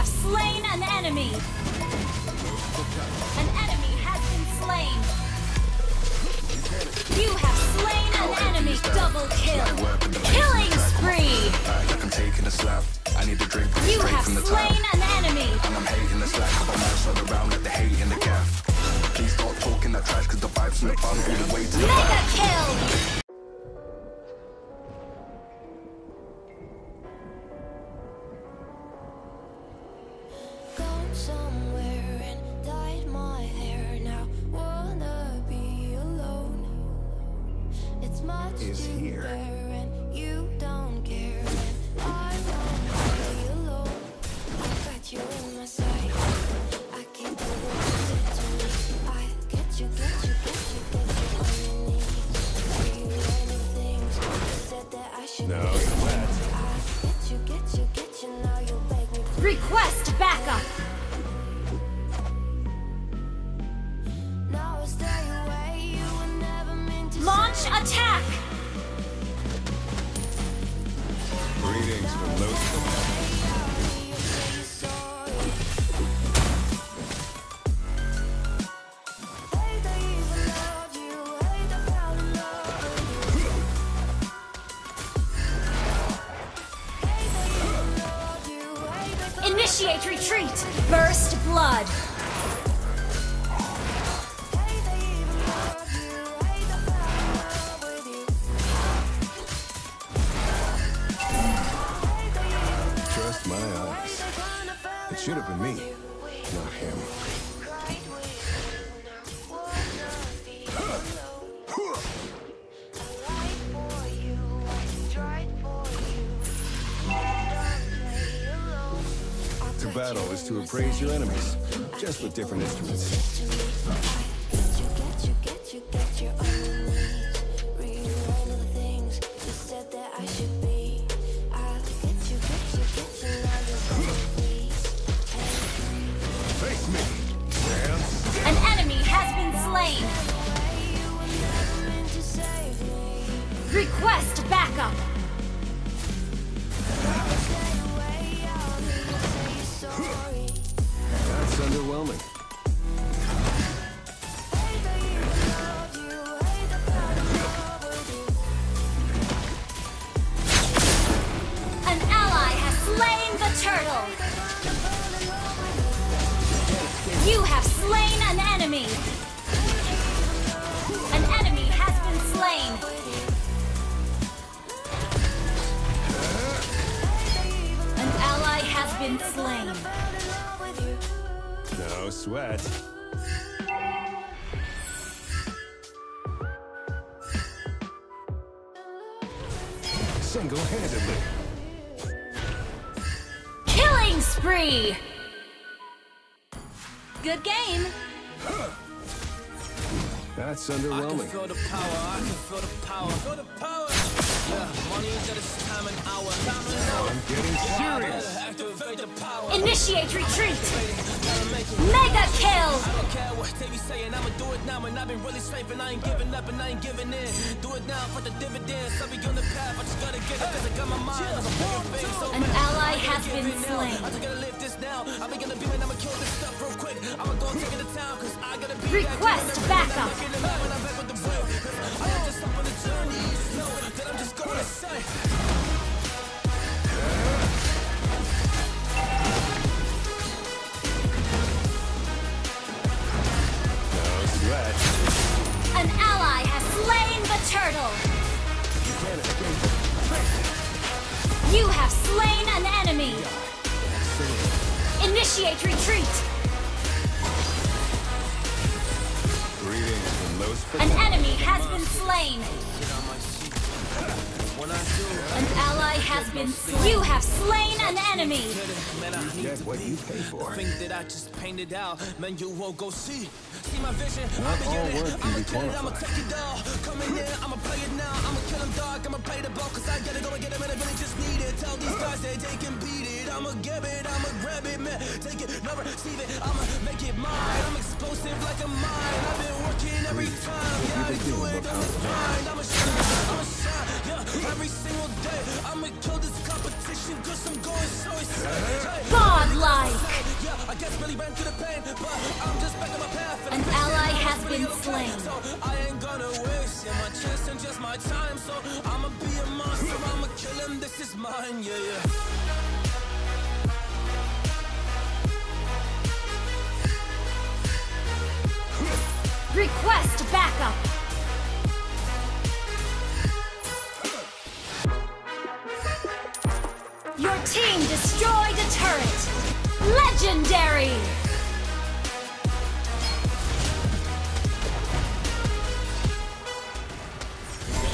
have slain an enemy. An enemy has been slain. You have slain an enemy. Double kill. Killing spree. I'm taking a slap. I need a drink You have slain an enemy. And I'm hating the slack. Around like the hate in the gaff. Please talking that trash, cause the vibes bottom all the way to the. Beg me to Request backup. Initiate retreat. First blood. Should have been me, not him. To battle is to appraise your enemies, just with different instruments. Been slain. No sweat. Single-handedly. Killing spree. Good game. That's I can underwhelming. feel the power, I can feel the power. Feel the power. Initiate retreat. Mega kill. I don't care what they be saying, I'ma do it now. And I've been really and I ain't giving up and I ain't giving in. Do it now for the dividends. I'll be on the path, I just gotta get it, cause I got my mind An ally has been slain. I just gotta live this now. I'm gonna be I'ma kill this stuff real quick. I'ma go take it to town, cause I gotta be Request backup. Get it up when I'm back with the whip. I am just up on the journey. Just know that I'm just going to say. No sweat. An ally has slain the turtle. You can't escape. You have slain an enemy. Initiate retreat. Greetings from Los An enemy has been slain. When I do, An ally has been slain. You have slain an enemy. man, I hate to what be you pay the for. thing that I just painted out. Man, you won't go see. See my vision. Not I'ma all get work I'ma be get it. I'ma qualified. take it. Come in there. I'ma play it now. I'ma kill him, dog. I'ma play the ball. Cause I gotta go and get him. And I really just need it. Tell these guys that they can beat it. I'ma get it. I'ma grab it, man. Take it. Never receive it. I'ma make it mine. I'm explosive like a mine. I've been working every time. Yeah, I do it the grind. I'ma shine. I'ma shine. Yeah, every single day. I'ma kill this competition. Cause I'm so excited. Godlike. really ran through the pain, but I'm just back on my path. An ally has been slain. I ain't gonna waste my chance and just my time. So I'ma be a monster, I'ma kill him. This is mine, yeah, yeah. Request backup. Legendary.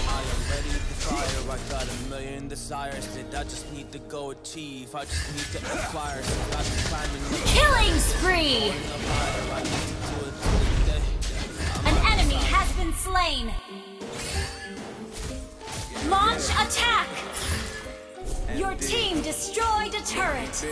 I am ready to fire. I got a million desires that I just need to go achieve. I just need to acquire. So I be climbing the Killing spree. up higher. I need to do it today. An enemy has been slain. Launch attack. Your team destroyed a turret.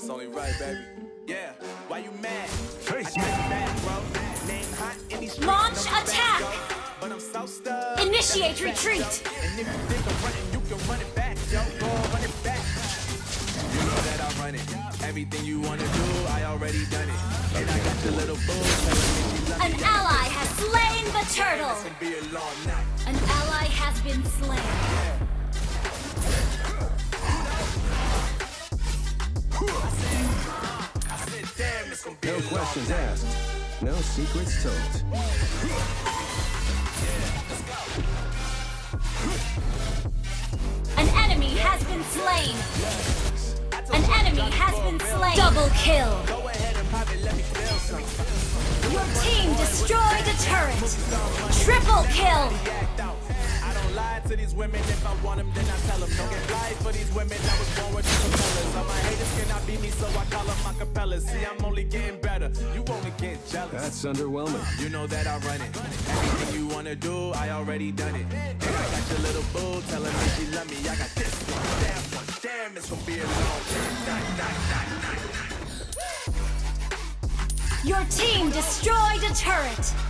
Big. It's only right, baby. Yeah. Why you mad? Face me. mad, bro. Name hot in these Launch no attack. yo. But I'm so stuck. Initiate Got retreat. yo. And if you think I'm running, you can run it back, yo. Go run it back. You know that I'm running. Everything you wanna do, I already done it. And I got your little boo telling me she love An me. ally has slain the turtle. It's gonna be a long night. An ally has been slain. No questions asked. No secrets told. An enemy has been slain. An enemy has been slain. Double kill. Your team destroyed a turret. Triple kill. To these women. If I want them, then I tell them. Don't get fly for these women. I was born with these propellers. All my haters cannot beat me, so I call them acapellas. See, I'm only getting better. You only get jealous. That's underwhelming. You know that I run it. Everything you wanna do, I already done it. And I got your little boo telling me she love me. I got this one, damn one, damn, it's gonna be a long night, night, night, night, night. Your team destroyed a turret.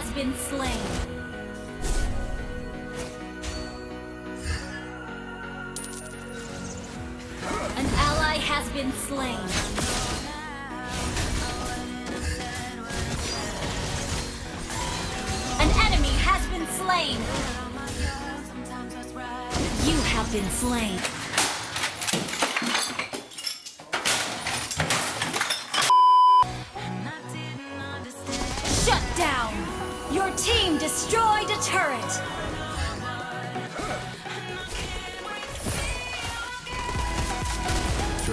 has been slain. An ally has been slain. An enemy has been slain. You have been slain. Shut down! Your team destroyed a turret!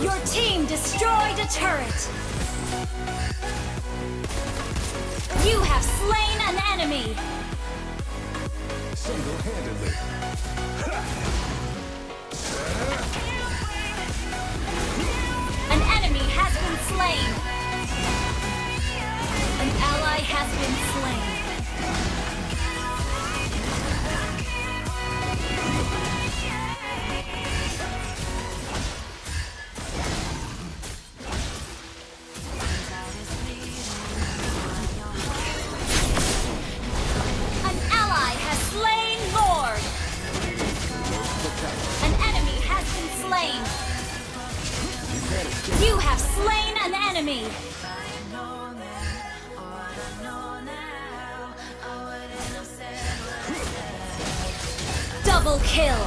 Your team destroyed a turret! You have slain an enemy! Single-handedly. Double kill!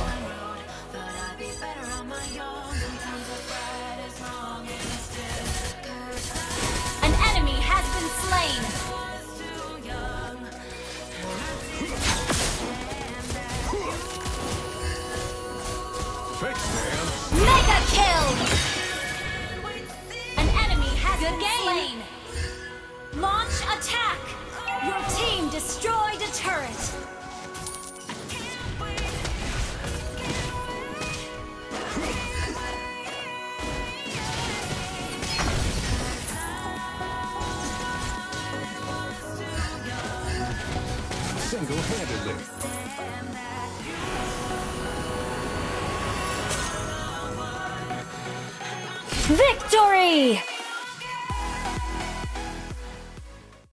An enemy has been slain! Mega kill! An enemy has been slain! Launch attack! Your team destroyed a turret! Single-handedly. Victory!